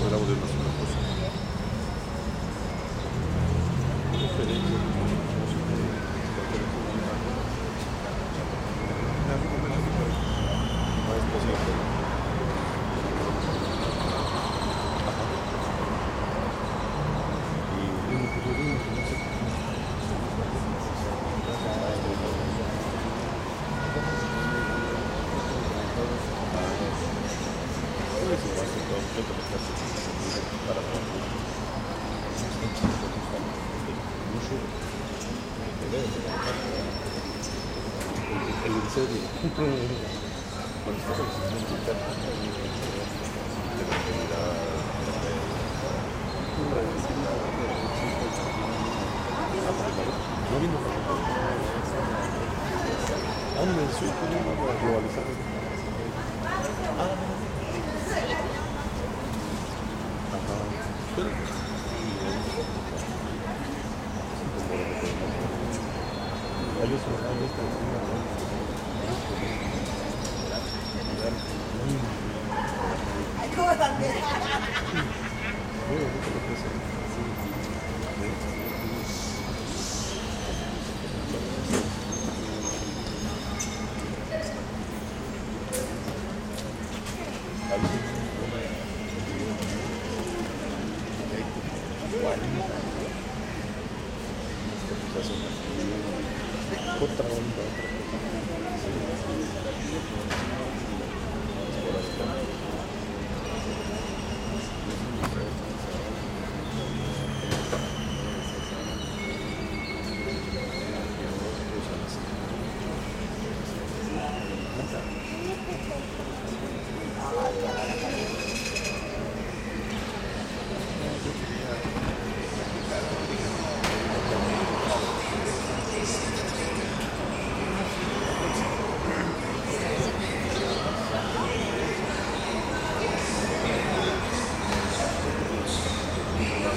tengo grabo de una sola cosa. Conferencia, 소리. 벌써 있는 진짜 아니 왜 수익 끊는 거 좋아하기 시작했어? 아, 알겠습니다. 알겠습니다. puter untuk